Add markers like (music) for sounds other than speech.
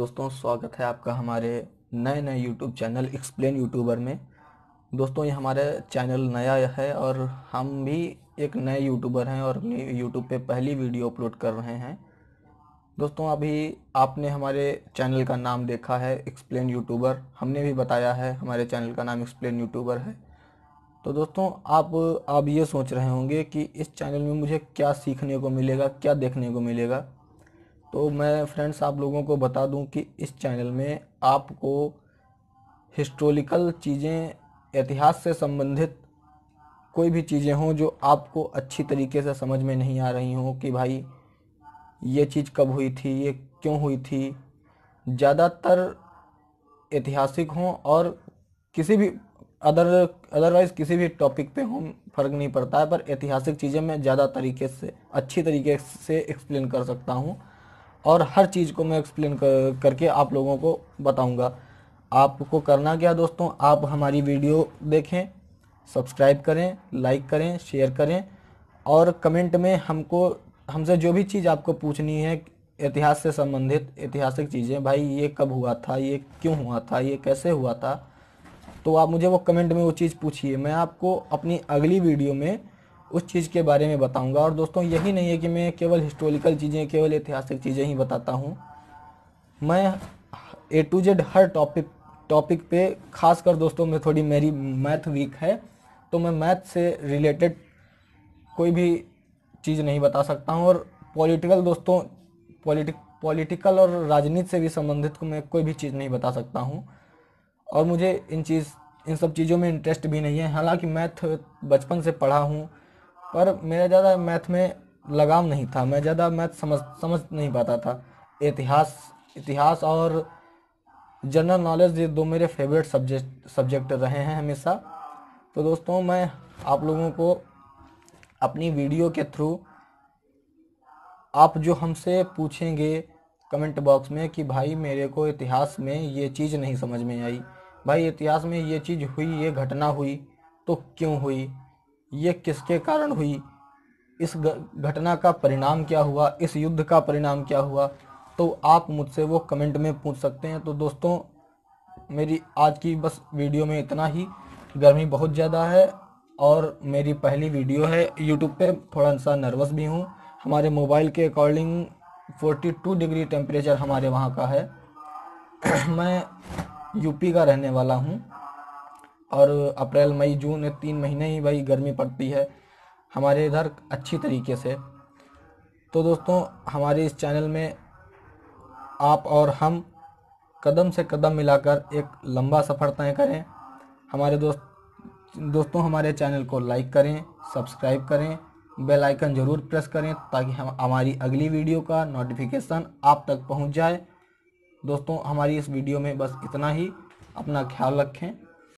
दोस्तों, स्वागत है आपका हमारे नए नए यूट्यूब चैनल एक्सप्लेन यूट्यूबर में। दोस्तों, ये हमारा चैनल नया है और हम भी एक नए यूट्यूबर हैं और अपनी यूट्यूब पे पहली वीडियो अपलोड कर रहे हैं। दोस्तों, अभी आपने हमारे चैनल का नाम देखा है एक्सप्लेन यूट्यूबर हमने भी बताया है हमारे चैनल का नाम एक्सप्लेन यूट्यूबर है। तो दोस्तों, आप आप ये सोच रहे होंगे कि इस चैनल में मुझे क्या सीखने को मिलेगा, क्या देखने को मिलेगा? तो मैं फ्रेंड्स आप लोगों को बता दूँ कि इस चैनल में आपको हिस्टोरिकल चीज़ें, इतिहास से संबंधित कोई भी चीज़ें हों जो आपको अच्छी तरीके से समझ में नहीं आ रही हों कि भाई ये चीज़ कब हुई थी, ये क्यों हुई थी। ज़्यादातर ऐतिहासिक हों और किसी भी अदर अदरवाइज़ किसी भी टॉपिक पे हों, फ़र्क नहीं पड़ता है, पर ऐतिहासिक चीज़ें मैं ज़्यादा तरीके से, अच्छी तरीके से एक्सप्लेन कर सकता हूँ। और हर चीज़ को मैं एक्सप्लेन कर, करके आप लोगों को बताऊँगा। आपको करना क्या दोस्तों? आप हमारी वीडियो देखें सब्सक्राइब करें लाइक करें शेयर करें और कमेंट में हमको हमसे जो भी चीज़ आपको पूछनी है इतिहास से संबंधित ऐतिहासिक चीज़ें भाई ये कब हुआ था ये क्यों हुआ था ये कैसे हुआ था तो आप मुझे वो कमेंट में वो चीज़ पूछिए। मैं आपको अपनी अगली वीडियो में उस चीज़ के बारे में बताऊँगा। और दोस्तों, यही नहीं है कि मैं केवल हिस्टोरिकल चीज़ें, केवल ऐतिहासिक चीज़ें ही बताता हूँ। मैं ए टू जेड हर टॉपिक टॉपिक पे खास कर दोस्तों, में थोड़ी मेरी मैथ वीक है तो मैं मैथ से रिलेटेड कोई भी चीज़ नहीं बता सकता हूँ। और पॉलिटिकल दोस्तों पॉलिटिक पॉलिटिकल और राजनीति से भी संबंधित को मैं कोई भी चीज़ नहीं बता सकता हूँ। और मुझे इन चीज़, इन सब चीज़ों में इंटरेस्ट भी नहीं है। हालाँकि मैथ बचपन से पढ़ा हूँ पर मेरा ज़्यादा मैथ में लगाव नहीं था। मैं ज़्यादा मैथ समझ समझ नहीं पाता था। इतिहास इतिहास और जनरल नॉलेज ये दो मेरे फेवरेट सब्जेक्ट सब्जेक्ट रहे हैं हमेशा। तो दोस्तों, मैं आप लोगों को अपनी वीडियो के थ्रू आप जो हमसे पूछेंगे कमेंट बॉक्स में कि भाई मेरे को इतिहास में ये चीज़ नहीं समझ में आई। भाई इतिहास में ये चीज़ हुई, ये घटना हुई तो क्यों हुई? ये किसके कारण हुई? इस घटना का परिणाम क्या हुआ? इस युद्ध का परिणाम क्या हुआ? तो आप मुझसे वो कमेंट में पूछ सकते हैं। तो दोस्तों, मेरी आज की बस वीडियो में इतना ही। गर्मी बहुत ज़्यादा है और मेरी पहली वीडियो है यूट्यूब पे। थोड़ा सा नर्वस भी हूँ। हमारे मोबाइल के अकॉर्डिंग 42 डिग्री टेम्परेचर हमारे वहाँ का है। (clears throat) मैं यूपी का रहने वाला हूँ। और अप्रैल, मई, जून तीन महीने ही भाई गर्मी पड़ती है हमारे इधर अच्छी तरीके से। तो दोस्तों, हमारे इस चैनल में आप और हम कदम से कदम मिलाकर एक लंबा सफ़र तय करें। हमारे दोस्त, दोस्तों, हमारे चैनल को लाइक करें, सब्सक्राइब करें, बेल आइकन ज़रूर प्रेस करें ताकि हम, हमारी अगली वीडियो का नोटिफिकेशन आप तक पहुँच जाए। दोस्तों, हमारी इस वीडियो में बस इतना ही। अपना ख्याल रखें।